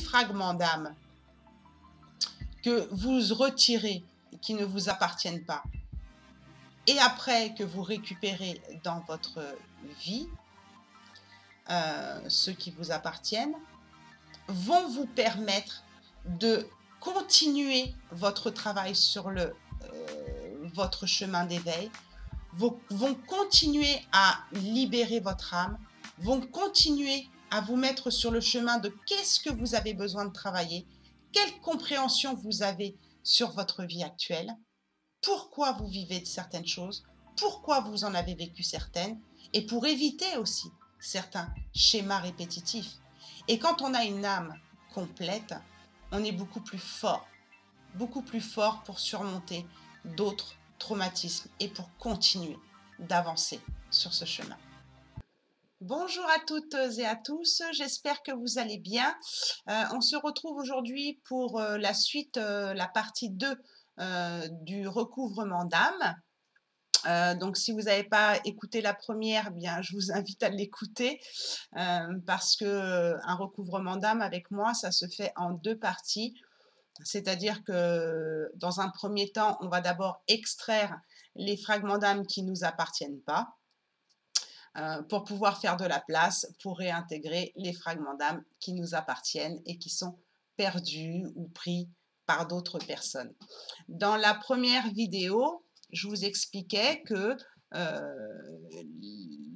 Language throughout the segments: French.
fragments d'âme que vous retirez, qui ne vous appartiennent pas, et après que vous récupérez dans votre vie euh, ceux qui vous appartiennent, vont vous permettre de continuer votre travail sur le, euh, votre chemin d'éveil, vont, vont continuer à libérer votre âme, vont continuer à vous mettre sur le chemin de qu'est-ce que vous avez besoin de travailler, quelle compréhension vous avez sur votre vie actuelle, pourquoi vous vivez certaines choses, pourquoi vous en avez vécu certaines, et pour éviter aussi certains schémas répétitifs. Et quand on a une âme complète, on est beaucoup plus fort, beaucoup plus fort pour surmonter d'autres traumatismes et pour continuer d'avancer sur ce chemin. Bonjour à toutes et à tous, j'espère que vous allez bien. Euh, on se retrouve aujourd'hui pour euh, la suite, euh, la partie 2 du recouvrement d'âme. donc, si vous n'avez pas écouté la première, eh bien, je vous invite à l'écouter parce que un recouvrement d'âme avec moi, ça se fait en deux parties. C'est-à-dire que dans un premier temps, on va d'abord extraire les fragments d'âme qui ne nous appartiennent pas. Euh, pour pouvoir faire de la place pour réintégrer les fragments d'âme qui nous appartiennent et qui sont perdus ou pris par d'autres personnes. Dans la première vidéo, je vous expliquais que euh,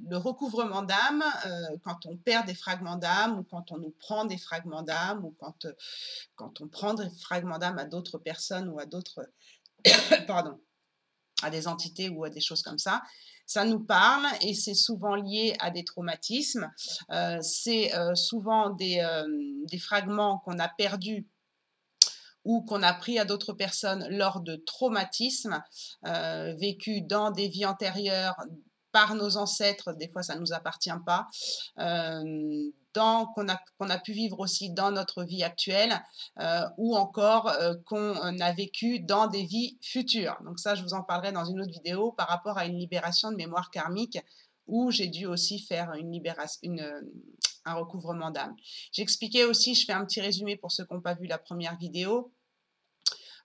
le recouvrement d'âme, euh, quand on perd des fragments d'âme ou quand on nous prend des fragments d'âme ou quand, quand on prend des fragments d'âme à d'autres personnes ou à d'autres, pardon, à des entités ou à des choses comme ça, ça nous parle et c'est souvent lié à des traumatismes. Euh, c'est euh, souvent des, euh, des fragments qu'on a perdus ou qu'on a pris à d'autres personnes lors de traumatismes vécus dans des vies antérieures par nos ancêtres, des fois ça ne nous appartient pas, qu'on a, qu'on a pu vivre aussi dans notre vie actuelle euh, ou encore euh, qu'on a vécu dans des vies futures. Donc ça, je vous en parlerai dans une autre vidéo par rapport à une libération de mémoire karmique où j'ai dû aussi faire une libération, un recouvrement d'âme. J'expliquais aussi, je fais un petit résumé pour ceux qui n'ont pas vu la première vidéo.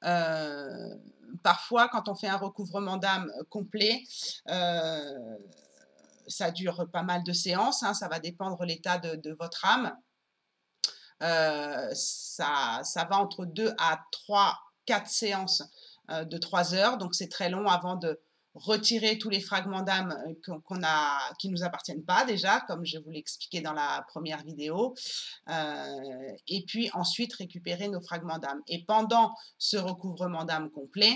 Euh, parfois, quand on fait un recouvrement d'âme complet, ça dure pas mal de séances, hein, ça va dépendre l'état de, votre âme. Euh, ça, ça, va entre 2 à 3, 4 séances euh, de 3 heures, donc c'est très long avant de retirer tous les fragments d'âme euh, qu'on a, qui ne nous appartiennent pas déjà, comme je vous l'ai expliqué dans la première vidéo, et puis ensuite récupérer nos fragments d'âme. Et pendant ce recouvrement d'âme complet,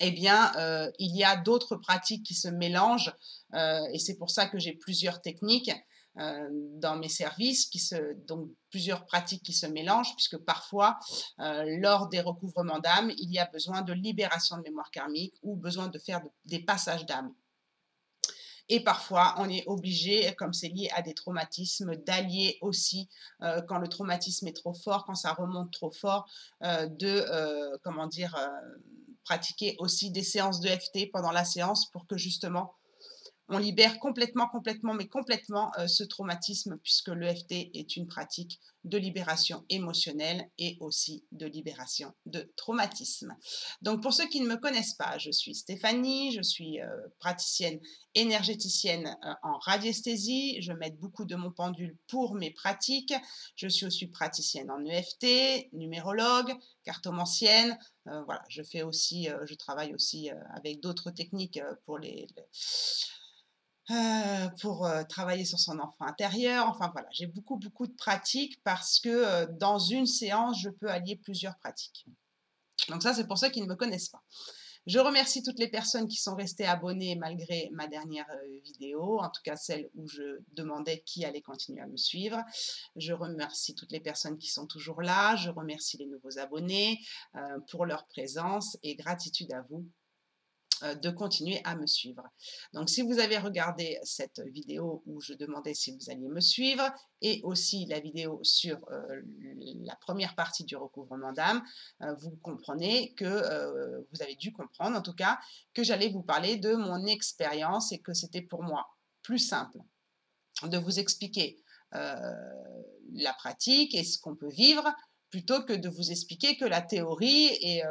eh bien, euh, il y a d'autres pratiques qui se mélangent euh, et c'est pour ça que j'ai plusieurs techniques euh, dans mes services, qui se, donc plusieurs pratiques qui se mélangent, puisque parfois, lors des recouvrements d'âme, il y a besoin de libération de mémoire karmique ou besoin de faire des passages d'âme. Et parfois, on est obligé, comme c'est lié à des traumatismes, d'allier aussi, quand le traumatisme est trop fort, quand ça remonte trop fort, de, comment dire, pratiquer aussi des séances de FT pendant la séance pour que justement on libère complètement, complètement, mais complètement euh, ce traumatisme puisque l'EFT est une pratique de libération émotionnelle et aussi de libération de traumatisme. Donc pour ceux qui ne me connaissent pas, je suis Stéphanie, je suis euh, praticienne énergéticienne euh, en radiesthésie, je m'aide beaucoup de mon pendule pour mes pratiques, je suis aussi praticienne en EFT, numérologue, cartomancienne, voilà, je fais aussi, je travaille aussi avec d'autres techniques pour les euh, pour euh, travailler sur son enfant intérieur. Enfin voilà, j'ai beaucoup, beaucoup de pratiques parce que euh, dans une séance, je peux allier plusieurs pratiques. Donc ça, c'est pour ceux qui ne me connaissent pas. Je remercie toutes les personnes qui sont restées abonnées malgré ma dernière vidéo, en tout cas celle où je demandais qui allait continuer à me suivre. Je remercie toutes les personnes qui sont toujours là. Je remercie les nouveaux abonnés pour leur présence et gratitude à vous de continuer à me suivre. Donc si vous avez regardé cette vidéo où je demandais si vous alliez me suivre et aussi la vidéo sur euh, la première partie du recouvrement d'âme, euh, vous comprenez que vous avez dû comprendre en tout cas que j'allais vous parler de mon expérience et que c'était pour moi plus simple de vous expliquer la pratique et ce qu'on peut vivre plutôt que de vous expliquer que la théorie et,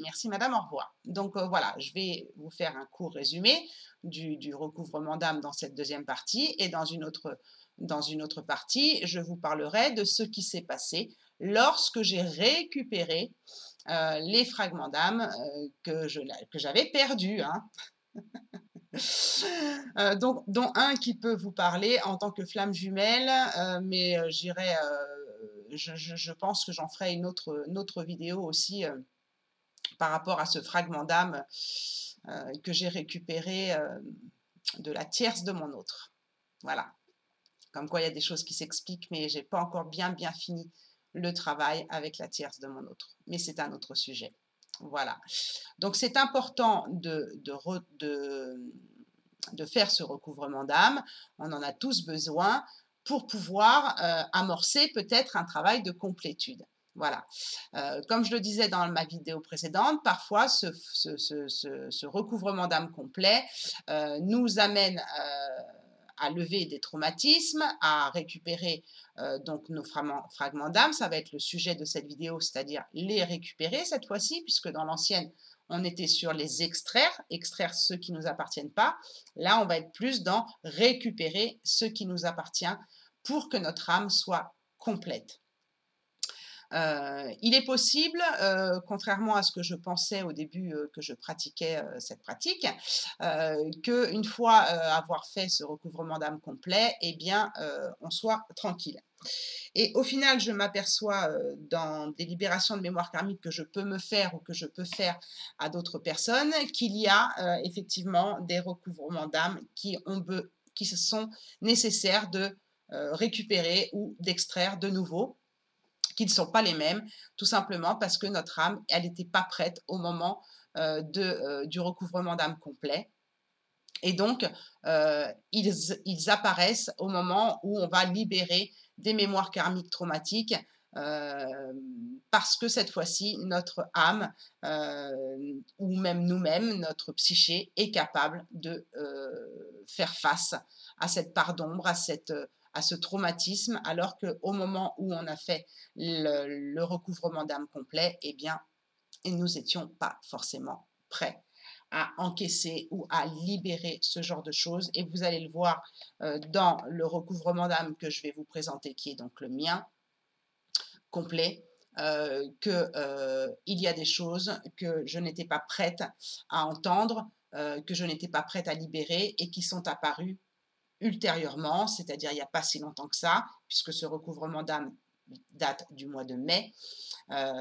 merci madame, au revoir. Donc voilà, je vais vous faire un court résumé du, recouvrement d'âme dans cette deuxième partie et dans une autre dans une autre partie, je vous parlerai de ce qui s'est passé lorsque j'ai récupéré euh, les fragments d'âme euh, que, j'avais perdus. Hein. Euh, donc, dont un qui peut vous parler en tant que flamme jumelle, mais j'irai, je, pense que j'en ferai une autre, vidéo aussi par rapport à ce fragment d'âme que j'ai récupéré de la tierce de mon autre. Voilà. Comme quoi, il y a des choses qui s'expliquent, mais j'ai pas encore bien, bien fini le travail avec la tierce de mon autre. Mais c'est un autre sujet. Voilà. Donc, c'est important de, de, faire ce recouvrement d'âme. On en a tous besoin pour pouvoir euh, amorcer peut-être un travail de complétude. Voilà. Euh, comme je le disais dans ma vidéo précédente, parfois ce, recouvrement d'âme complet euh, nous amène à lever des traumatismes, à récupérer donc nos fragments d'âme. Ça va être le sujet de cette vidéo, c'est-à-dire les récupérer cette fois-ci, puisque dans l'ancienne, on était sur les extraire, extraire ceux qui ne nous appartiennent pas. Là, on va être plus dans récupérer ce qui nous appartient pour que notre âme soit complète. Euh, il est possible, euh, contrairement à ce que je pensais au début euh, que je pratiquais cette pratique, qu'une fois avoir fait ce recouvrement d'âme complet, eh bien, on soit tranquille. Et au final, je m'aperçoit dans des libérations de mémoire karmique que je peux me faire ou que je peux faire à d'autres personnes qu'il y a effectivement des recouvrements d'âme qui sont nécessaires de récupérer ou d'extraire de nouveau qui ne sont pas les mêmes, tout simplement parce que notre âme, elle n'était pas prête au moment euh, de, euh, du recouvrement d'âme complet. Et donc, euh, ils, ils, apparaissent au moment où on va libérer des mémoires karmiques traumatiques, parce que cette fois-ci, notre âme, ou même nous-mêmes, notre psyché, est capable de faire face à cette part d'ombre, à cette à ce traumatisme, alors qu'au moment où on a fait le, recouvrement d'âme complet, eh bien, nous n'étions pas forcément prêts à encaisser ou à libérer ce genre de choses. Et vous allez le voir euh, dans le recouvrement d'âme que je vais vous présenter, qui est donc le mien complet. Euh, qu'il euh, y a des choses que je n'étais pas prête à entendre, que je n'étais pas prête à libérer et qui sont apparues ultérieurement, c'est-à-dire il n'y a pas si longtemps que ça, puisque ce recouvrement d'âme date du mois de mai, euh,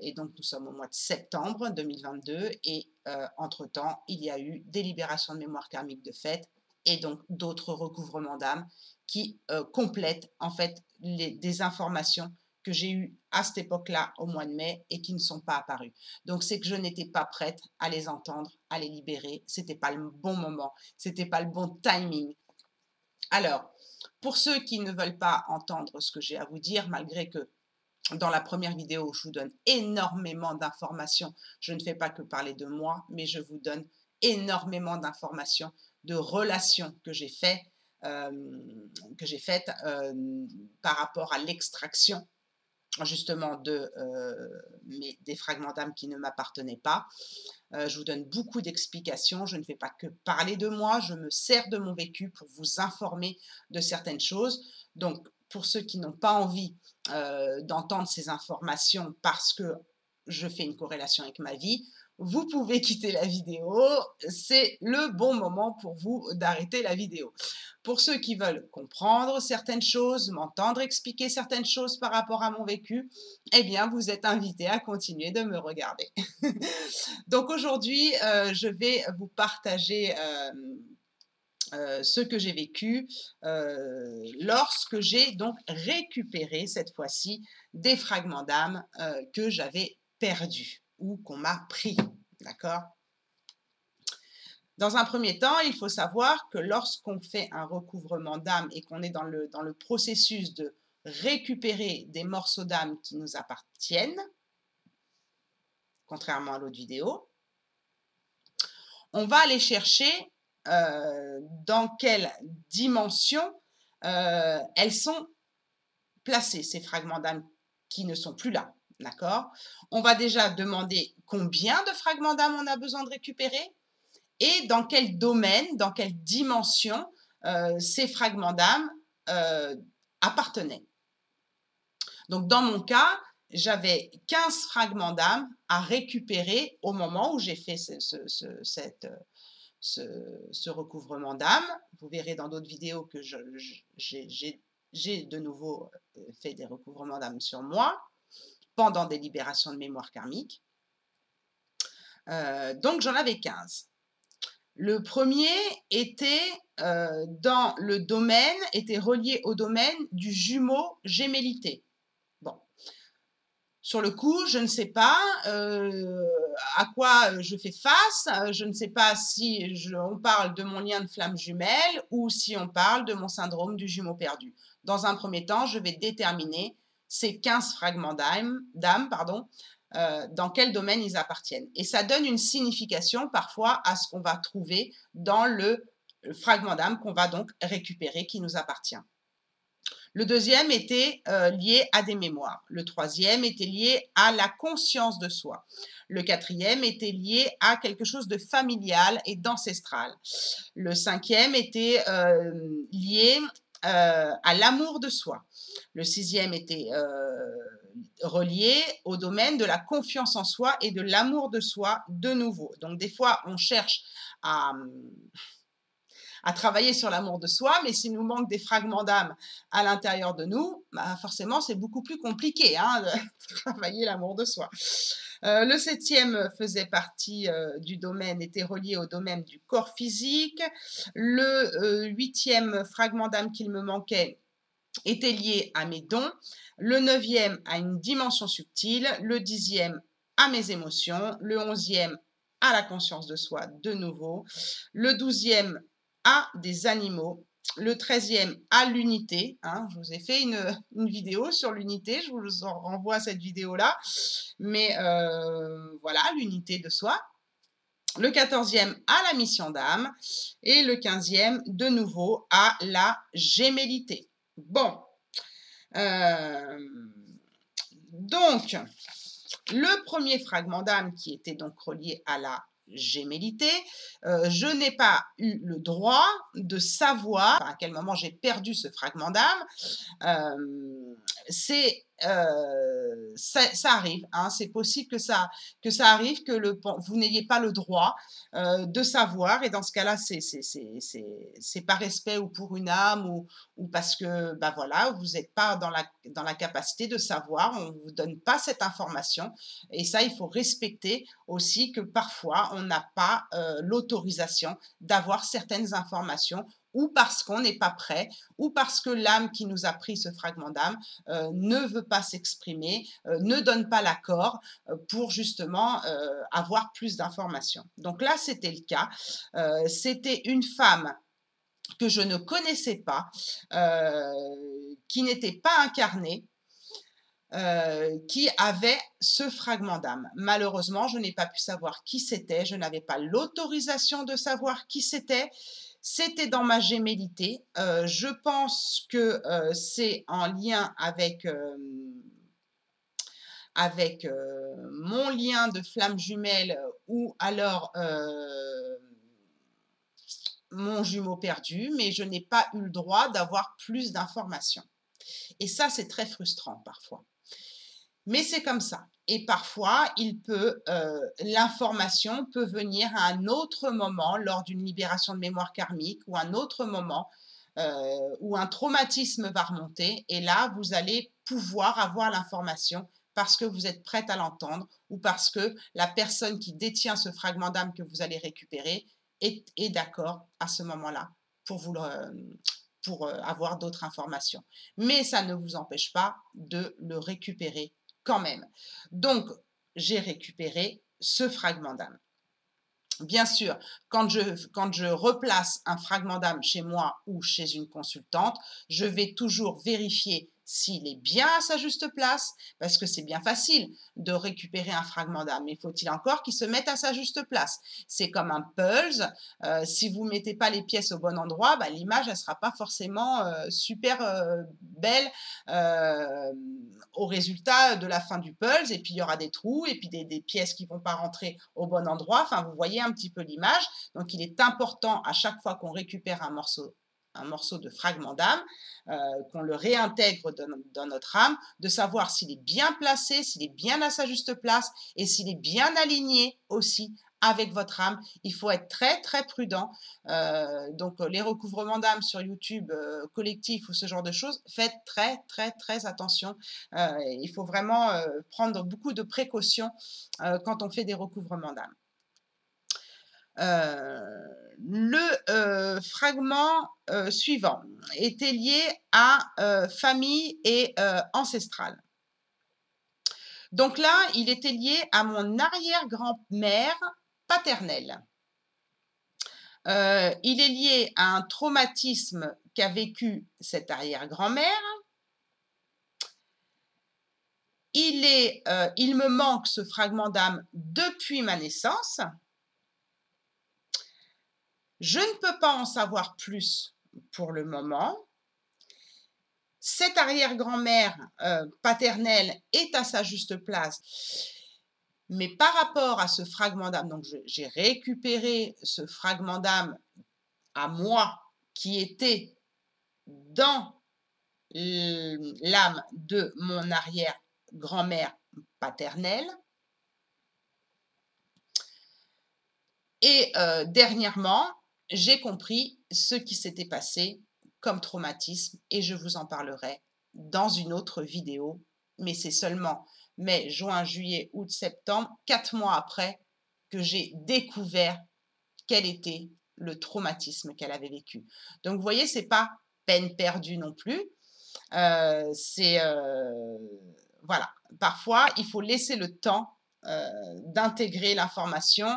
et donc nous sommes au mois de septembre 2022, et euh, entre-temps, il y a eu des libérations de mémoire karmique de fait, et donc d'autres recouvrements d'âme qui euh, complètent en fait les, des informations que j'ai eues à cette époque-là, au mois de mai, et qui ne sont pas apparues. Donc c'est que je n'étais pas prête à les entendre, à les libérer, c'était pas le bon moment, c'était pas le bon timing, alors, pour ceux qui ne veulent pas entendre ce que j'ai à vous dire, malgré que dans la première vidéo, je vous donne énormément d'informations, je ne fais pas que parler de moi, mais je vous donne énormément d'informations, de relations que j'ai faites, euh, faites euh, par rapport à l'extraction justement de, euh, des fragments d'âme qui ne m'appartenaient pas. Euh, je vous donne beaucoup d'explications. Je ne fais pas que parler de moi. Je me sers de mon vécu pour vous informer de certaines choses. Donc, pour ceux qui n'ont pas envie euh, d'entendre ces informations parce que je fais une corrélation avec ma vie, vous pouvez quitter la vidéo. C'est le bon moment pour vous d'arrêter la vidéo. Pour ceux qui veulent comprendre certaines choses, m'entendre expliquer certaines choses par rapport à mon vécu, eh bien, vous êtes invités à continuer de me regarder. Donc aujourd'hui, euh, je vais vous partager euh, euh, ce que j'ai vécu lorsque j'ai donc récupéré cette fois-ci des fragments d'âme que j'avais perdus ou qu'on m'a pris. D'accord? Dans un premier temps, il faut savoir que lorsqu'on fait un recouvrement d'âme et qu'on est dans le, dans le processus de récupérer des morceaux d'âme qui nous appartiennent, contrairement à l'autre vidéo, on va aller chercher euh, dans quelle dimension euh, elles sont placées, ces fragments d'âme qui ne sont plus là. D'accord On va déjà demander combien de fragments d'âme on a besoin de récupérer et dans quel domaine, dans quelle dimension euh, ces fragments d'âme euh, appartenaient. Donc dans mon cas, j'avais 15 fragments d'âme à récupérer au moment où j'ai fait ce, ce, recouvrement d'âme. Vous verrez dans d'autres vidéos que j'ai de nouveau euh, fait des recouvrements d'âme sur moi pendant des libérations de mémoire karmique. Euh, donc j'en avais 15. Le premier était euh, dans le domaine, était relié au domaine du jumeau gémellité. Bon. Sur le coup, je ne sais pas à quoi je fais face. Je ne sais pas si on parle de mon lien de flamme jumelle ou si on parle de mon syndrome du jumeau perdu. Dans un premier temps, je vais déterminer ces 15 fragments d'âme, euh, dans quel domaine ils appartiennent. Et ça donne une signification parfois à ce qu'on va trouver dans le fragment d'âme qu'on va donc récupérer qui nous appartient. Le deuxième était euh, lié à des mémoires. Le troisième était lié à la conscience de soi. Le quatrième était lié à quelque chose de familial et d'ancestral. Le cinquième était euh, lié à l'amour de soi. Le sixième était relié au domaine de la confiance en soi et de l'amour de soi de nouveau. Donc des fois, on cherche à travailler sur l'amour de soi, mais s'il nous manque des fragments d'âme à l'intérieur de nous, bah forcément c'est beaucoup plus compliqué hein, de travailler l'amour de soi. Euh, le septième faisait partie euh, du domaine, était relié au domaine du corps physique. Le euh, huitième fragment d'âme qu'il me manquait était lié à mes dons. Le neuvième à une dimension subtile. Le dixième à mes émotions. Le onzième à la conscience de soi de nouveau. Le douzième à des animaux. Le 13e à l'unité. Hein. je vous ai fait une, vidéo sur l'unité. Je vous en renvoie à cette vidéo-là. Mais euh, voilà, l'unité de soi. Le 14e à la mission d'âme. Et le 15e, de nouveau, à la gémellité. Bon. Euh, donc, le premier fragment d'âme qui était donc relié à la gémellité, euh, je n'ai pas eu le droit de savoir à quel moment j'ai perdu ce fragment d'âme. Euh, c'est euh, ça, arrive, hein, c'est possible que ça, que ça arrive, que le, vous n'ayez pas le droit euh, de savoir, et dans ce cas-là, c'est par respect ou pour une âme, ou, ou parce que bah voilà, vous n'êtes pas dans la, dans la capacité de savoir, on ne vous donne pas cette information, et ça, il faut respecter aussi que parfois, on n'a pas euh, l'autorisation d'avoir certaines informations ou parce qu'on n'est pas prêt, ou parce que l'âme qui nous a pris ce fragment d'âme euh, ne veut pas s'exprimer, euh, ne donne pas l'accord euh, pour justement avoir plus d'informations. Donc là, c'était le cas. c'était une femme que je ne connaissais pas, qui n'était pas incarnée, qui avait ce fragment d'âme. Malheureusement, je n'ai pas pu savoir qui c'était, je n'avais pas l'autorisation de savoir qui c'était, c'était dans ma gémellité. Euh, je pense que euh, c'est en lien avec, euh, avec mon lien de flamme jumelle ou alors mon jumeau perdu, mais je n'ai pas eu le droit d'avoir plus d'informations. Et ça, c'est très frustrant parfois. Mais c'est comme ça. Et parfois, euh, l'information peut venir à un autre moment lors d'une libération de mémoire karmique ou un autre moment euh, où un traumatisme va remonter. Et là, vous allez pouvoir avoir l'information parce que vous êtes prête à l'entendre ou parce que la personne qui détient ce fragment d'âme que vous allez récupérer est, est d'accord à ce moment-là pour vous pour euh, avoir d'autres informations. Mais ça ne vous empêche pas de le récupérer quand même. Donc, j'ai récupéré ce fragment d'âme. Bien sûr, quand je, quand je replace un fragment d'âme chez moi ou chez une consultante, je vais toujours vérifier s'il est bien à sa juste place, parce que c'est bien facile de récupérer un fragment d'âme, mais faut-il encore qu'il se mette à sa juste place? C'est comme un puzzle, euh, si vous mettez pas les pièces au bon endroit, bah, l'image ne sera pas forcément euh, super euh, belle au résultat de la fin du puzzle, et puis il y aura des trous, et puis des, des pièces qui vont pas rentrer au bon endroit, enfin vous voyez un petit peu l'image, donc il est important à chaque fois qu'on récupère un morceau un morceau de fragment d'âme, euh, qu'on le réintègre dans, notre âme, de savoir s'il est bien placé, s'il est bien à sa juste place et s'il est bien aligné aussi avec votre âme. Il faut être très très prudent. Euh, donc les recouvrements d'âme sur YouTube euh, collectif ou ce genre de choses, faites très très très attention. il faut vraiment prendre beaucoup de précautions quand on fait des recouvrements d'âme. Euh, le euh, fragment euh, suivant était lié à famille et ancestrale. Donc là, il était lié à mon arrière-grand-mère paternelle. il est lié à un traumatisme qu'a vécu cette arrière-grand-mère. Il, il me manque ce fragment d'âme depuis ma naissance. Je ne peux pas en savoir plus pour le moment. Cette arrière-grand-mère euh, paternelle est à sa juste place. Mais par rapport à ce fragment d'âme, donc j'ai récupéré ce fragment d'âme à moi qui était dans l'âme de mon arrière-grand-mère paternelle. Et euh, dernièrement, j'ai compris ce qui s'était passé comme traumatisme et je vous en parlerai dans une autre vidéo. Mais c'est seulement mai, juin, juillet, août, septembre, quatre mois après, que j'ai découvert quel était le traumatisme qu'elle avait vécu. Donc vous voyez, c'est pas peine perdue non plus. Euh, c'est euh, voilà. Parfois, il faut laisser le temps euh, d'intégrer l'information,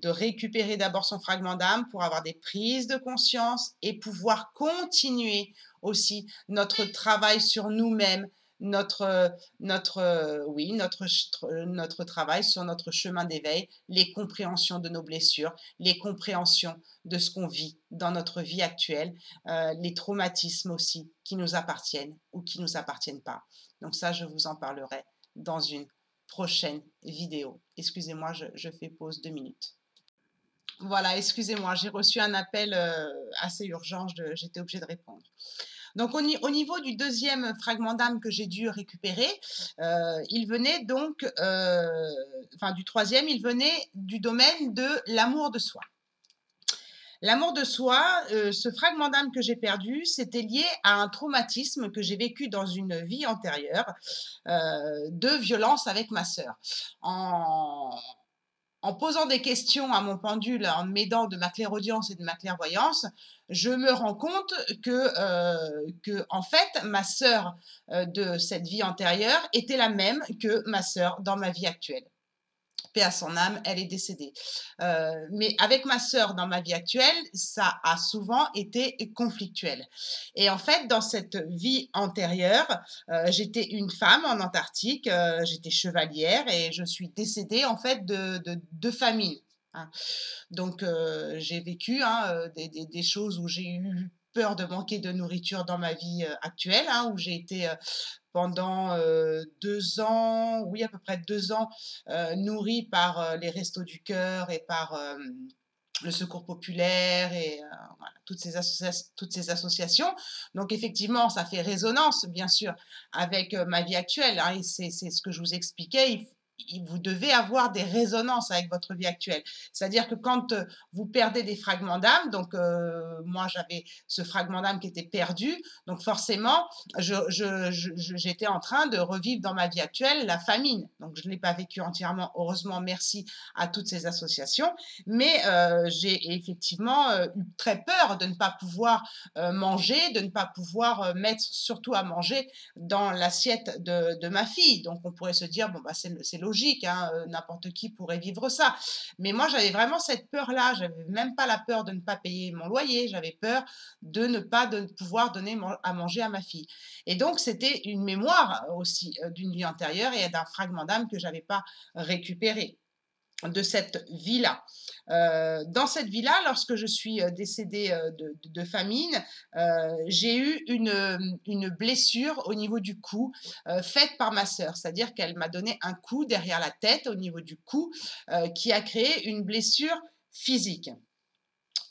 de récupérer d'abord son fragment d'âme pour avoir des prises de conscience et pouvoir continuer aussi notre travail sur nous-mêmes, notre, notre, oui, notre, travail sur notre chemin d'éveil, les compréhensions de nos blessures, les compréhensions de ce qu'on vit dans notre vie actuelle, euh, les traumatismes aussi qui nous appartiennent ou qui ne nous appartiennent pas. Donc ça, je vous en parlerai dans une prochaine vidéo. Excusez-moi, je fais pause deux minutes. Voilà, excusez-moi, j'ai reçu un appel euh, assez urgent, j'étais obligée de répondre. Donc au, niveau du deuxième fragment d'âme que j'ai dû récupérer, euh, il venait donc, euh, enfin du troisième, il venait du domaine de l'amour de soi. L'amour de soi, ce fragment d'âme que j'ai perdu, c'était lié à un traumatisme que j'ai vécu dans une vie antérieure de violence avec ma sœur. En, en posant des questions à mon pendule, en m'aidant de ma clairaudience et de ma clairvoyance, je me rends compte que, euh, que en fait, ma sœur euh, de cette vie antérieure était la même que ma sœur dans ma vie actuelle à son âme, elle est décédée. Euh, mais avec ma sœur dans ma vie actuelle, ça a souvent été conflictuel. Et en fait, dans cette vie antérieure, euh, j'étais une femme en Antarctique, euh, j'étais chevalière et je suis décédée en fait de, de, famine. Hein. Donc j'ai vécu hein, des, des, choses où j'ai eu peur de manquer de nourriture dans ma vie actuelle, hein, où j'ai été pendant deux ans, oui, à peu près deux ans, nourri par les Restos du Cœur et par le Secours populaire et toutes, ces toutes ces associations. Donc effectivement, ça fait résonance, bien sûr, avec ma vie actuelle. Hein, c'est ce que je vous expliquais vous devez avoir des résonances avec votre vie actuelle. C'est-à-dire que quand euh, vous perdez des fragments d'âme, donc euh, moi j'avais ce fragment d'âme qui était perdu, donc forcément j'étais en train de revivre dans ma vie actuelle la famine. Donc je ne l'ai pas vécu entièrement, heureusement, merci à toutes ces associations, mais euh, j'ai effectivement eu très peur de ne pas pouvoir manger, de ne pas pouvoir mettre surtout à manger dans l'assiette de, de, ma fille. Donc on pourrait se dire, bon, bah, c'est logique, hein, n'importe qui pourrait vivre ça. Mais moi, j'avais vraiment cette peur-là. J'avais même pas la peur de ne pas payer mon loyer. J'avais peur de ne pas pouvoir donner à manger à ma fille. Et donc, c'était une mémoire aussi d'une vie antérieure et d'un fragment d'âme que j'avais pas récupéré de cette vie-là. Euh, dans cette vie-là, lorsque je suis euh, décédée euh, de, famine, j'ai eu une, une, blessure au niveau du cou faite par ma sœur, c'est-à-dire qu'elle m'a donné un coup derrière la tête au niveau du cou qui a créé une blessure physique.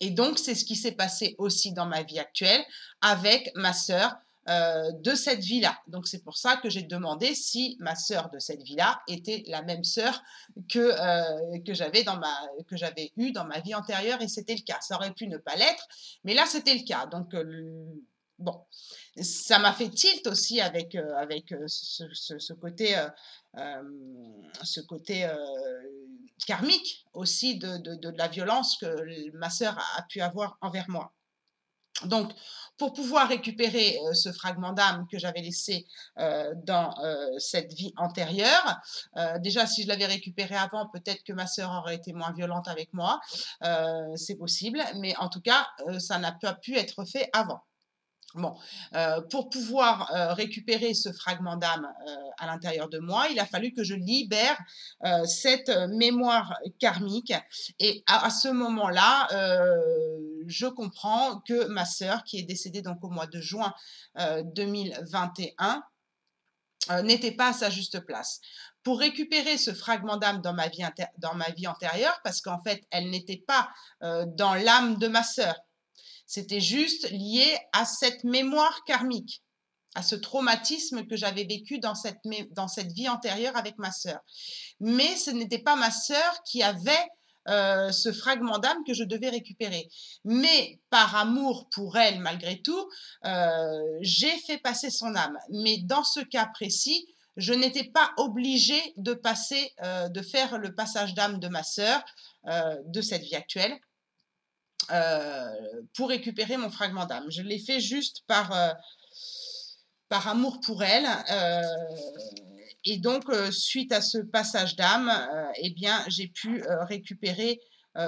Et donc, c'est ce qui s'est passé aussi dans ma vie actuelle avec ma sœur euh, de cette vie-là. Donc c'est pour ça que j'ai demandé si ma sœur de cette vie-là était la même sœur que, euh, que j'avais dans ma que j'avais eu dans ma vie antérieure et c'était le cas. Ça aurait pu ne pas l'être, mais là c'était le cas. Donc euh, bon, ça m'a fait tilt aussi avec avec ce, côté ce côté karmique aussi de, de, la violence que ma sœur a pu avoir envers moi. Donc, pour pouvoir récupérer euh, ce fragment d'âme que j'avais laissé euh, dans euh, cette vie antérieure, déjà si je l'avais récupéré avant, peut-être que ma sœur aurait été moins violente avec moi, c'est possible, mais en tout cas, ça n'a pas pu être fait avant. Bon, pour pouvoir récupérer ce fragment d'âme à l'intérieur de moi, il a fallu que je libère cette mémoire karmique. Et à, ce moment-là, je comprends que ma sœur, qui est décédée donc au mois de juin 2021, n'était pas à sa juste place pour récupérer ce fragment d'âme dans, ma vie dans ma vie antérieure, parce qu'en fait, elle n'était pas dans l'âme de ma sœur, c'était juste lié à cette mémoire karmique, à ce traumatisme que j'avais vécu dans cette, dans cette vie antérieure avec ma sœur. Mais ce n'était pas ma sœur qui avait euh, ce fragment d'âme que je devais récupérer. Mais par amour pour elle, malgré tout, euh, j'ai fait passer son âme. Mais dans ce cas précis, je n'étais pas obligée de passer, euh, de faire le passage d'âme de ma sœur de cette vie actuelle. Pour récupérer mon fragment d'âme. Je l'ai fait juste par, par amour pour elle. Euh, et donc, suite à ce passage d'âme, eh bien, j'ai pu récupérer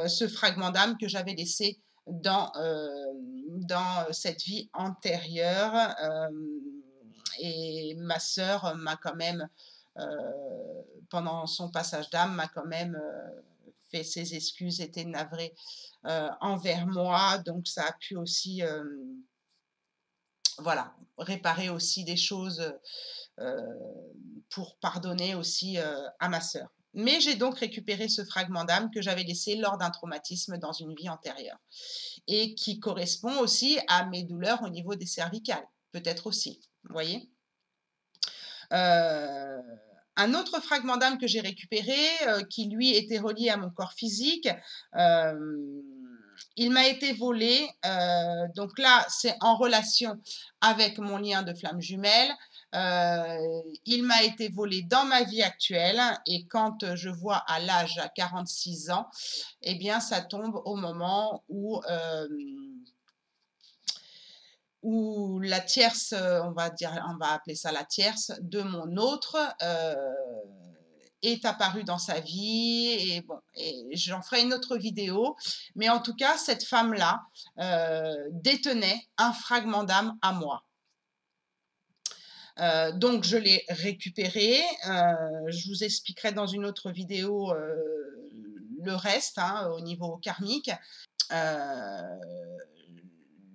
ce fragment d'âme que j'avais laissé dans, dans cette vie antérieure. et ma sœur m'a quand même, pendant son passage d'âme, m'a quand même fait ses excuses, était navrée euh, envers moi. Donc ça a pu aussi, euh, voilà, réparer aussi des choses euh, pour pardonner aussi à ma sœur. Mais j'ai donc récupéré ce fragment d'âme que j'avais laissé lors d'un traumatisme dans une vie antérieure et qui correspond aussi à mes douleurs au niveau des cervicales, peut-être aussi, vous voyez un autre fragment d'âme que j'ai récupéré, euh, qui lui était relié à mon corps physique, euh, il m'a été volé. Euh, donc là, c'est en relation avec mon lien de flamme jumelle. Il m'a été volé dans ma vie actuelle et quand je vois à l'âge à 46 ans, eh bien, ça tombe au moment où où la tierce, euh, on va dire, on va appeler ça la tierce de mon autre euh, est apparue dans sa vie et bon, et j'en ferai une autre vidéo, mais en tout cas cette femme là euh, détenait un fragment d'âme à moi. Donc je l'ai récupéré. je vous expliquerai dans une autre vidéo le reste hein, au niveau karmique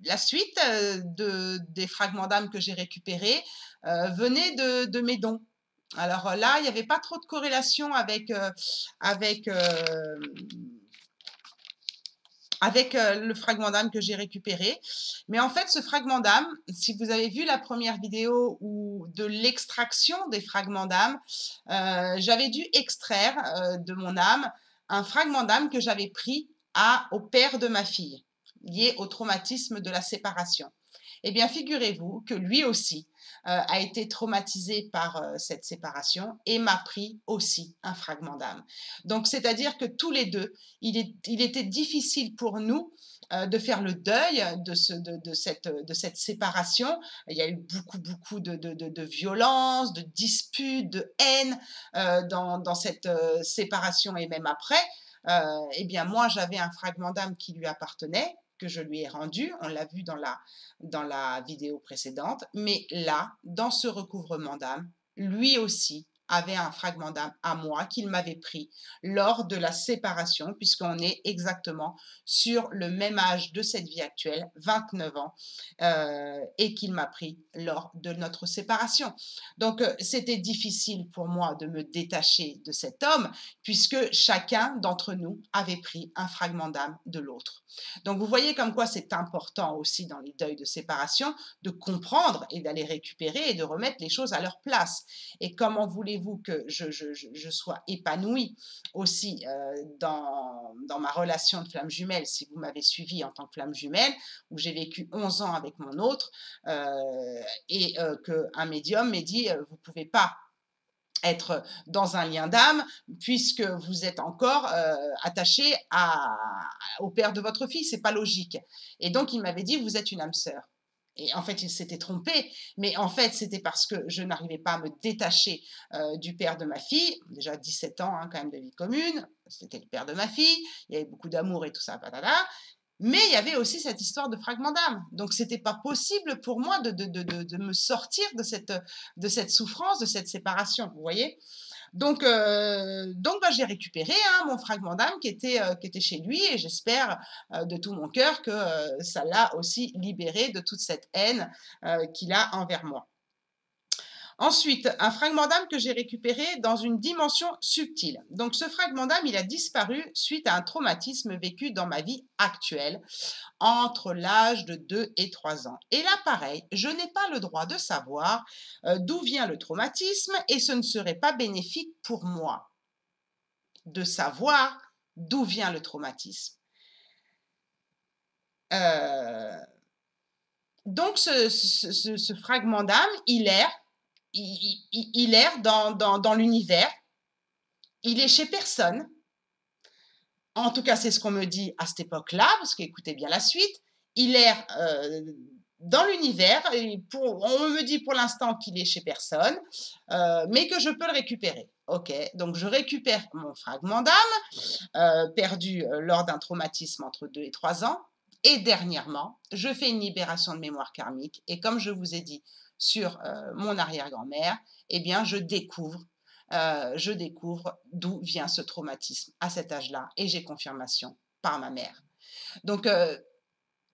la suite euh, de, des fragments d'âme que j'ai récupérés euh, venait de, mes dons. Alors là, il n'y avait pas trop de corrélation avec, euh, avec, avec le fragment d'âme que j'ai récupéré. Mais en fait, ce fragment d'âme, si vous avez vu la première vidéo ou de l'extraction des fragments d'âme, j'avais dû extraire de mon âme un fragment d'âme que j'avais pris à, au père de ma fille lié au traumatisme de la séparation. Eh bien, figurez-vous que lui aussi a été traumatisé par cette séparation et m'a pris aussi un fragment d'âme. Donc, c'est-à-dire que tous les deux, il, est, il était difficile pour nous de faire le deuil de, ce, de, de, cette, de cette séparation. Il y a eu beaucoup, beaucoup de, de, de violence, de disputes, de haine dans, dans, cette séparation et même après. eh bien, moi, j'avais un fragment d'âme qui lui appartenait que je lui ai rendu, on l'a vu dans la, vidéo précédente, mais là, dans ce recouvrement d'âme, lui aussi avait un fragment d'âme à moi qu'il m'avait pris lors de la séparation, puisqu'on est exactement sur le même âge de cette vie actuelle, 29 ans, euh, et qu'il m'a pris lors de notre séparation. Donc, euh, c'était difficile pour moi de me détacher de cet homme, puisque chacun d'entre nous avait pris un fragment d'âme de l'autre. Donc, vous voyez comme quoi c'est important aussi dans les deuils de séparation de comprendre et d'aller récupérer et de remettre les choses à leur place. Et comment voulez-vous que je, sois épanouie aussi euh, dans, dans, ma relation de flamme jumelle, si vous m'avez suivi en tant que flamme jumelle, où j'ai vécu 11 ans avec mon autre, euh, et euh, qu'un médium m'ait dit, vous ne pouvez pas être dans un lien d'âme puisque vous êtes encore attaché à, au père de votre fille, c'est pas logique. Et donc il m'avait dit vous êtes une âme sœur. Et en fait, il s'était trompé, mais en fait, c'était parce que je n'arrivais pas à me détacher euh, du père de ma fille, déjà 17 ans hein, quand même de vie commune, c'était le père de ma fille, il y avait beaucoup d'amour et tout ça, patata, mais il y avait aussi cette histoire de fragment d'âme. Donc, c'était pas possible pour moi de, de, de, de, me sortir de cette, de cette souffrance, de cette séparation, vous voyez? Donc, euh, donc bah, j'ai récupéré hein, mon fragment d'âme qui, était, euh, qui était chez lui et j'espère euh, de tout mon cœur que ça l'a aussi libéré de toute cette haine qu'il a envers moi. Ensuite, un fragment d'âme que j'ai récupéré dans une dimension subtile. Donc ce fragment d'âme, il a disparu suite à un traumatisme vécu dans ma vie actuelle entre l'âge de 2 et 3 ans. Et là, pareil, je n'ai pas le droit de savoir euh, d'où vient le traumatisme et ce ne serait pas bénéfique pour moi de savoir d'où vient le traumatisme. Euh, donc ce, fragment d'âme, il est il, erre dans, l'univers. Il est chez personne. En tout cas, c'est ce qu'on me dit à cette époque-là, parce qu'écoutez bien la suite. Il erre euh, dans l'univers. On me dit pour l'instant qu'il est chez personne, euh, mais que je peux le récupérer. Ok, donc je récupère mon fragment d'âme, euh, perdu lors d'un traumatisme entre 2 et 3 ans. Et dernièrement, je fais une libération de mémoire karmique. Et comme je vous ai dit, sur euh, mon arrière-grand-mère, eh bien, je découvre, euh, je découvre d'où vient ce traumatisme à cet âge-là, et j'ai confirmation par ma mère. Donc, euh,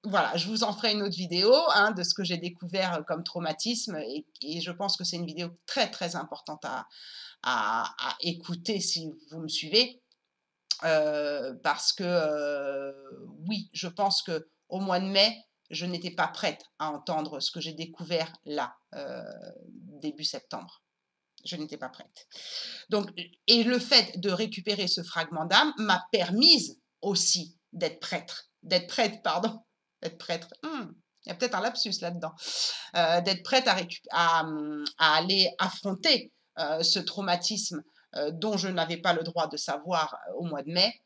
voilà, je vous en ferai une autre vidéo hein, de ce que j'ai découvert comme traumatisme, et, je pense que c'est une vidéo très, très importante à, à, écouter si vous me suivez. parce que oui, je pense que au mois de mai, je n'étais pas prête à entendre ce que j'ai découvert là, euh, début septembre. Je n'étais pas prête. Donc, et le fait de récupérer ce fragment d'âme m'a permise aussi d'être prêtre, d'être prête, pardon, d'être prêtre. Hmm, il y a peut-être un lapsus là-dedans, euh, d'être prête à, aller affronter euh, ce traumatisme dont je n'avais pas le droit de savoir au mois de mai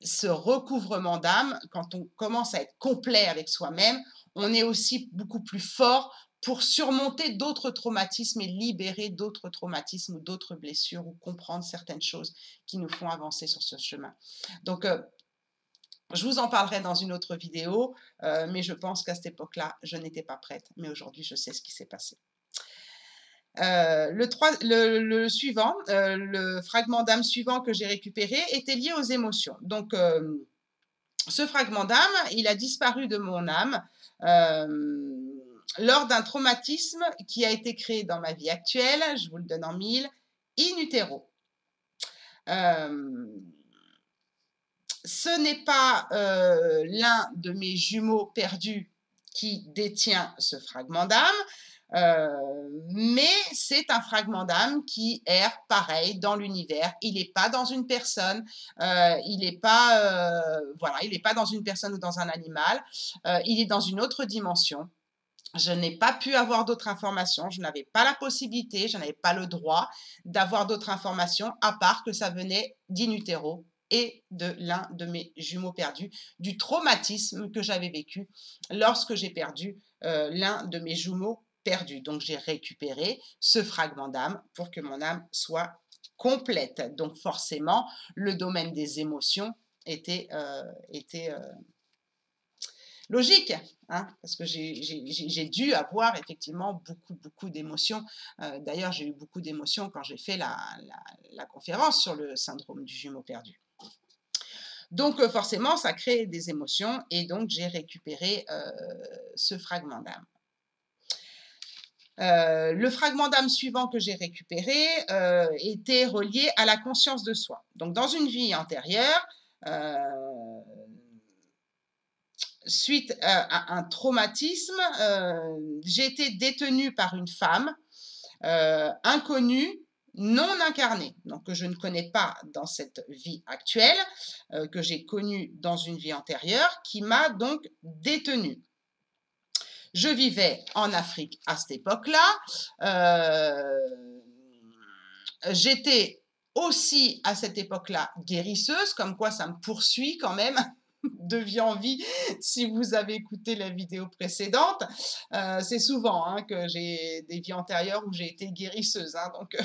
ce recouvrement d'âme, quand on commence à être complet avec soi-même, on est aussi beaucoup plus fort pour surmonter d'autres traumatismes et libérer d'autres traumatismes ou d'autres blessures ou comprendre certaines choses qui nous font avancer sur ce chemin. Donc, euh, je vous en parlerai dans une autre vidéo, euh, mais je pense qu'à cette époque-là, je n'étais pas prête. Mais aujourd'hui, je sais ce qui s'est passé. Euh, le, suivant, euh, le fragment d'âme suivant que j'ai récupéré était lié aux émotions. Donc, euh, ce fragment d'âme, il a disparu de mon âme lors d'un traumatisme qui a été créé dans ma vie actuelle, je vous le donne en mille, in utero. ce n'est pas l'un de mes jumeaux perdus qui détient ce fragment d'âme, mais c'est un fragment d'âme qui erre pareil dans l'univers. Il n'est pas dans une personne, euh, il n'est pas, euh, voilà, il n'est pas dans une personne ou dans un animal. il est dans une autre dimension. je n'ai pas pu avoir d'autres informations, je n'avais pas la possibilité, je n'avais pas le droit d'avoir d'autres informations à part que ça venait d'in utero et de l'un de mes jumeaux perdus, du traumatisme que j'avais vécu lorsque j'ai perdu euh, l'un de mes jumeaux perdus. Donc j'ai récupéré ce fragment d'âme pour que mon âme soit complète. Donc forcément, le domaine des émotions était, euh, euh, logique, hein, parce que j'ai dû avoir effectivement beaucoup, beaucoup d'émotions. Euh, d'ailleurs, j'ai eu beaucoup d'émotions quand j'ai fait la, conférence sur le syndrome du jumeau perdu. Donc forcément, ça crée des émotions et donc j'ai récupéré ce fragment d'âme. Le fragment d'âme suivant que j'ai récupéré était relié à la conscience de soi. Donc dans une vie antérieure, suite à un traumatisme, euh, j'ai été détenue par une femme euh, inconnue, non incarnée, donc que je ne connais pas dans cette vie actuelle, euh, que j'ai connue dans une vie antérieure, qui m'a donc détenue. Je vivais en Afrique à cette époque-là. J'étais aussi à cette époque-là guérisseuse, comme quoi ça me poursuit quand même de vie en vie, si vous avez écouté la vidéo précédente. Euh, c'est souvent hein, que j'ai des vies antérieures où j'ai été guérisseuse. Hein, donc,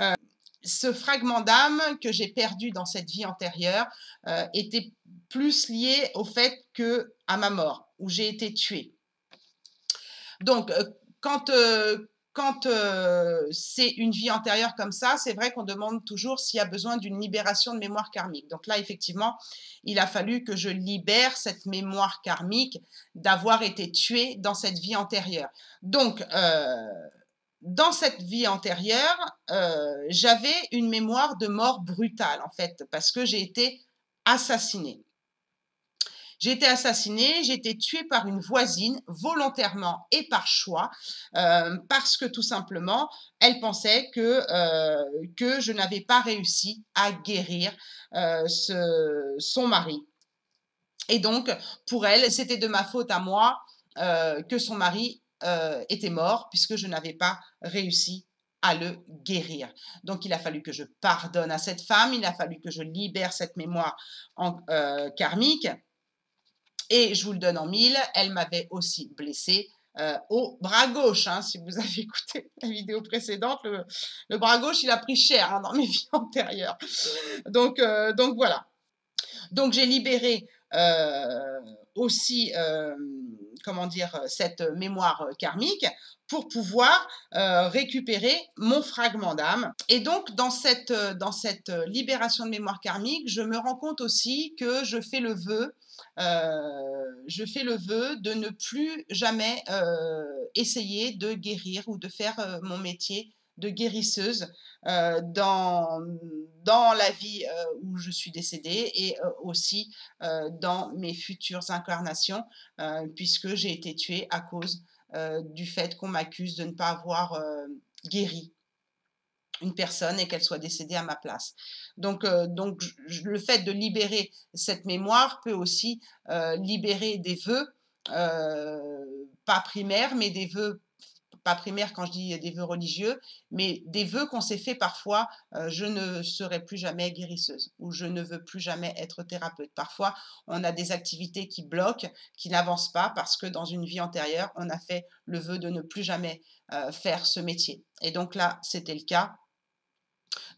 euh, ce fragment d'âme que j'ai perdu dans cette vie antérieure euh, était plus lié au fait que à ma mort, où j'ai été tuée. Donc, quand, quand euh, c'est une vie antérieure comme ça, c'est vrai qu'on demande toujours s'il y a besoin d'une libération de mémoire karmique. Donc là, effectivement, il a fallu que je libère cette mémoire karmique d'avoir été tué dans cette vie antérieure. Donc, euh, dans cette vie antérieure, euh, j'avais une mémoire de mort brutale, en fait, parce que j'ai été assassinée. J'ai été assassinée, j'ai été tuée par une voisine volontairement et par choix, euh, parce que tout simplement, elle pensait que, euh, que je n'avais pas réussi à guérir son mari. Et donc, pour elle, c'était de ma faute à moi que son mari était mort, puisque je n'avais pas réussi à le guérir. Donc, il a fallu que je pardonne à cette femme, il a fallu que je libère cette mémoire en, karmique. Et je vous le donne en mille, elle m'avait aussi blessée euh, au bras gauche. Hein, si vous avez écouté la vidéo précédente, le, bras gauche, il a pris cher hein, dans mes vies antérieures. Donc, euh, donc voilà. Donc j'ai libéré euh, aussi, comment dire, cette mémoire karmique pour pouvoir récupérer mon fragment d'âme. Et donc, dans cette, dans cette libération de mémoire karmique, je me rends compte aussi que je fais le vœu euh, je fais le vœu de ne plus jamais euh, essayer de guérir ou de faire euh, mon métier de guérisseuse dans, dans la vie où je suis décédée et aussi dans mes futures incarnations, puisque j'ai été tuée à cause du fait qu'on m'accuse de ne pas avoir guéri une personne et qu'elle soit décédée à ma place. Donc, euh, donc le fait de libérer cette mémoire peut aussi euh, libérer des vœux, euh, pas primaires, mais des vœux, pas primaires quand je dis des vœux religieux, mais des vœux qu'on s'est fait parfois, je ne serai plus jamais guérisseuse ou je ne veux plus jamais être thérapeute. Parfois, on a des activités qui bloquent, qui n'avancent pas parce que dans une vie antérieure, on a fait le vœu de ne plus jamais faire ce métier. Et donc là, c'était le cas.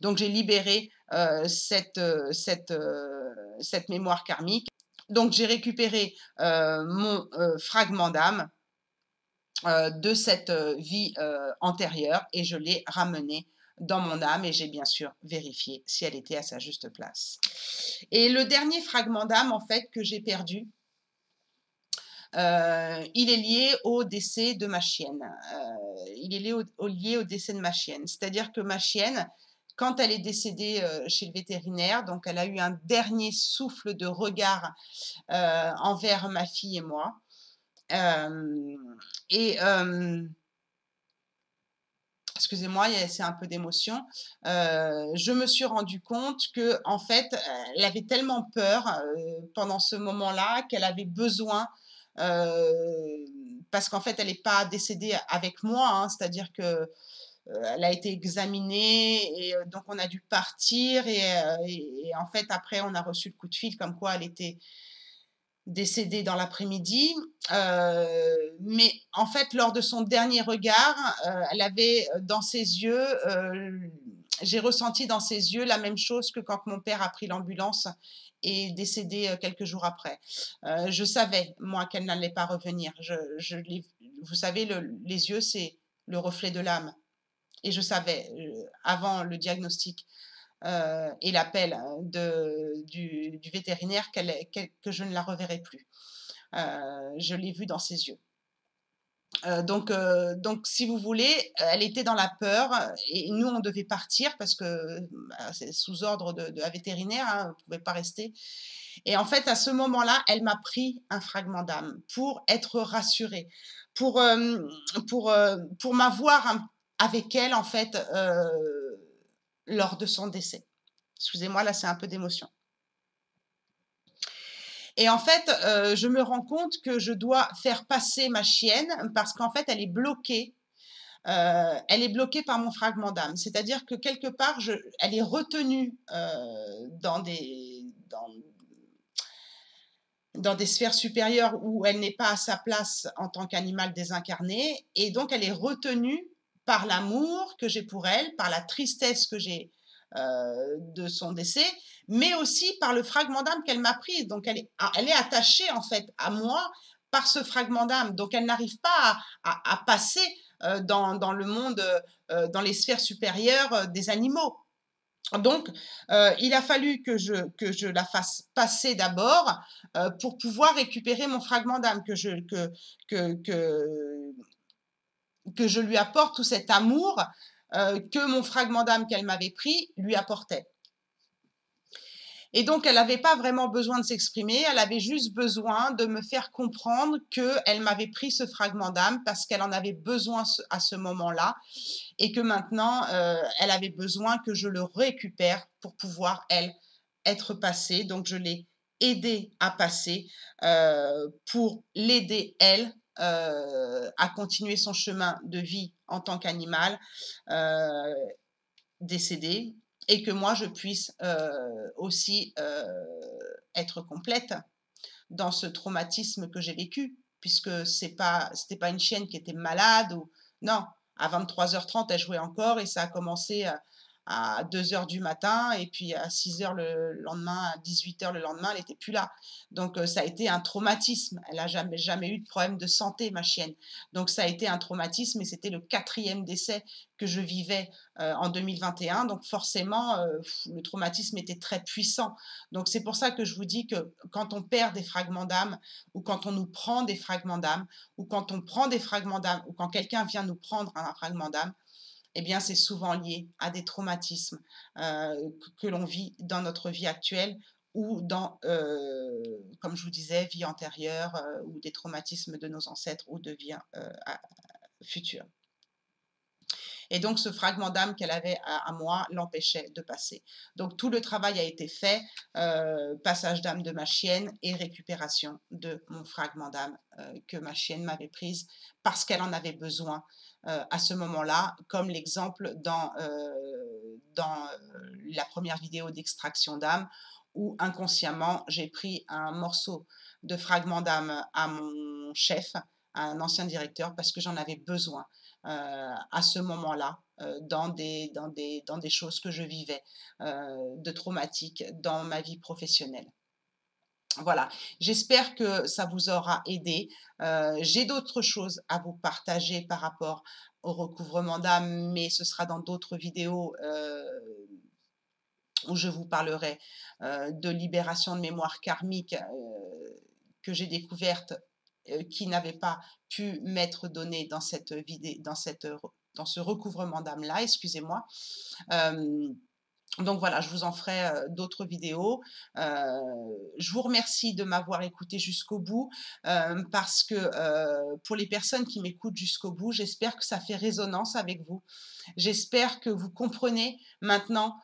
Donc j'ai libéré euh, cette, euh, cette, euh, cette mémoire karmique. Donc j'ai récupéré mon fragment d'âme de cette vie antérieure et je l'ai ramené dans mon âme et j'ai bien sûr vérifié si elle était à sa juste place. Et le dernier fragment d'âme en fait que j'ai perdu, il est lié au décès de ma chienne. il est lié au, décès de ma chienne. C'est-à-dire que ma chienne, quand elle est décédée euh, chez le vétérinaire. Donc, elle a eu un dernier souffle de regard euh, envers ma fille et moi. Et excusez-moi, c'est un peu d'émotion. je me suis rendu compte que, en fait, elle avait tellement peur pendant ce moment-là qu'elle avait besoin parce qu'en fait, elle n'est pas décédée avec moi, hein, c'est-à-dire que elle a été examinée et donc on a dû partir et, en fait après on a reçu le coup de fil comme quoi elle était décédée dans l'après-midi. Euh, mais en fait, lors de son dernier regard, euh, elle avait euh, dans ses yeux, j'ai ressenti dans ses yeux la même chose que quand mon père a pris l'ambulance et décédé quelques jours après. je savais, moi, qu'elle n'allait pas revenir. Je vous savez, les yeux, c'est le reflet de l'âme. Et je savais, avant le diagnostic, euh, et l'appel euh, du, vétérinaire que je ne la reverrai plus. Euh, je l'ai vu dans ses yeux. donc, donc, si vous voulez, elle était dans la peur et nous, on devait partir parce que c'est sous ordre de, la vétérinaire, hein, on ne pouvait pas rester. Et en fait, à ce moment-là, elle m'a pris un fragment d'âme pour être rassurée, pour, pour, pour m'avoir avec elle, en fait, lors de son décès. Excusez-moi, là, c'est un peu d'émotion. Et en fait, euh, je me rends compte que je dois faire passer ma chienne parce qu'en fait, elle est bloquée. Euh, elle est bloquée par mon fragment d'âme. C'est-à-dire que quelque part, elle est retenue euh, dans, des, dans, dans des sphères supérieures où elle n'est pas à sa place en tant qu'animal désincarné. Et donc, elle est retenue par l'amour que j'ai pour elle, par la tristesse que j'ai euh, de son décès, mais aussi par le fragment d'âme qu'elle m'a pris. Donc, elle est, elle est attachée en fait à moi par ce fragment d'âme. Donc, elle n'arrive pas à, passer euh, dans, le monde, euh, dans les sphères supérieures des animaux. Donc, il a fallu que je, la fasse passer d'abord pour pouvoir récupérer mon fragment d'âme, que, que, que, je lui apporte tout cet amour euh, que mon fragment d'âme qu'elle m'avait pris lui apportait. Et donc, elle n'avait pas vraiment besoin de s'exprimer, elle avait juste besoin de me faire comprendre qu'elle m'avait pris ce fragment d'âme parce qu'elle en avait besoin à ce moment-là et que maintenant, euh, elle avait besoin que je le récupère pour pouvoir, elle, être passée. Donc, je l'ai aidée à passer euh, pour l'aider, elle, euh, à continuer son chemin de vie en tant qu'animal euh, décédé et que moi je puisse euh, aussi être complète dans ce traumatisme que j'ai vécu puisque c'est pas c'était pas une chienne qui était malade ou non à 23h30 elle jouait encore et ça a commencé à à 2 heures du matin et puis à 6 heures le lendemain, à 18 heures le lendemain, elle n'était plus là. Donc ça a été un traumatisme. Elle n'a jamais, jamais eu de problème de santé, ma chienne. Donc ça a été un traumatisme et c'était le quatrième décès que je vivais en 2021. Donc forcément, le traumatisme était très puissant. Donc c'est pour ça que je vous dis que quand on perd des fragments d'âme ou quand on nous prend des fragments d'âme ou quand on prend des fragments d'âme ou quand quelqu'un vient nous prendre un fragment d'âme, eh bien, c'est souvent lié à des traumatismes euh, que, l'on vit dans notre vie actuelle ou dans, euh, comme je vous disais, vie antérieure euh, ou des traumatismes de nos ancêtres ou de vie future. Et donc, ce fragment d'âme qu'elle avait à, moi l'empêchait de passer. Donc, tout le travail a été fait, passage d'âme de ma chienne et récupération de mon fragment d'âme que ma chienne m'avait prise parce qu'elle en avait besoin à ce moment-là, comme l'exemple dans, euh, dans euh, la première vidéo d'extraction d'âme, où inconsciemment, j'ai pris un morceau de fragment d'âme à mon chef, à un ancien directeur, parce que j'en avais besoin à ce moment-là, dans, des, dans, des, dans des choses que je vivais de traumatiques dans ma vie professionnelle. Voilà, j'espère que ça vous aura aidé. Euh, j'ai d'autres choses à vous partager par rapport au recouvrement d'âme, mais ce sera dans d'autres vidéos euh, où je vous parlerai euh, de libération de mémoire karmique que j'ai découverte qui n'avait pas pu m'être donnée dans cette vidéo, dans, ce recouvrement d'âme-là, excusez-moi. Donc voilà, je vous en ferai d'autres vidéos. je vous remercie de m'avoir écouté jusqu'au bout parce que pour les personnes qui m'écoutent jusqu'au bout, j'espère que ça fait résonance avec vous. J'espère que vous comprenez maintenant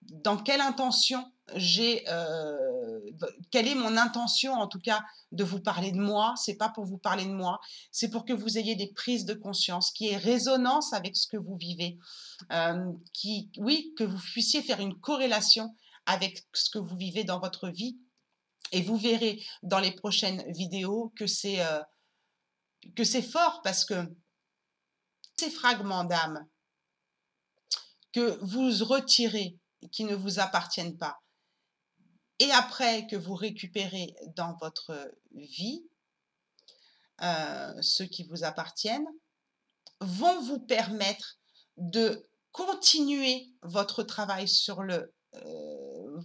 dans quelle intention euh, quelle est mon intention en tout cas de vous parler de moi. C'est pas pour vous parler de moi, c'est pour que vous ayez des prises de conscience qui aient résonance avec ce que vous vivez, euh, qui, oui, que vous puissiez faire une corrélation avec ce que vous vivez dans votre vie. Et vous verrez dans les prochaines vidéos que c'est euh, que c'est fort parce que ces fragments d'âme que vous retirez qui ne vous appartiennent pas, et après que vous récupérez dans votre vie euh, ceux qui vous appartiennent, vont vous permettre de continuer votre travail sur euh,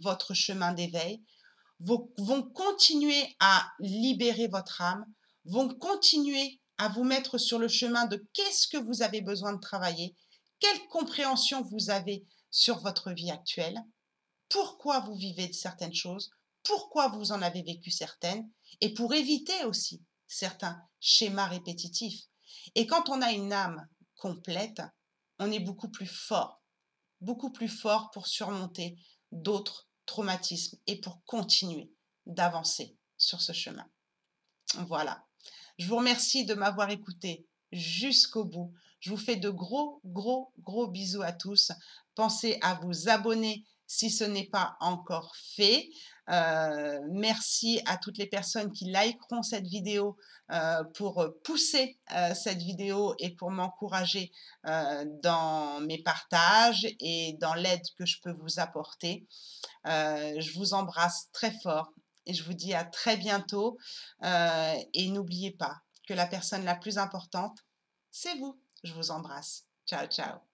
votre chemin d'éveil, vont continuer à libérer votre âme, vont continuer à vous mettre sur le chemin de qu'est-ce que vous avez besoin de travailler, quelle compréhension vous avez sur votre vie actuelle, pourquoi vous vivez certaines choses, pourquoi vous en avez vécu certaines, et pour éviter aussi certains schémas répétitifs. Et quand on a une âme complète, on est beaucoup plus fort, beaucoup plus fort pour surmonter d'autres traumatismes et pour continuer d'avancer sur ce chemin. Voilà. Je vous remercie de m'avoir écouté jusqu'au bout. Je vous fais de gros, gros, gros bisous à tous. Pensez à vous abonner si ce n'est pas encore fait. Euh, merci à toutes les personnes qui likeront cette vidéo euh, pour pousser euh, cette vidéo et pour m'encourager dans mes partages et dans l'aide que je peux vous apporter. je vous embrasse très fort et je vous dis à très bientôt. et n'oubliez pas que la personne la plus importante, c'est vous. Je vous embrasse. Ciao, ciao.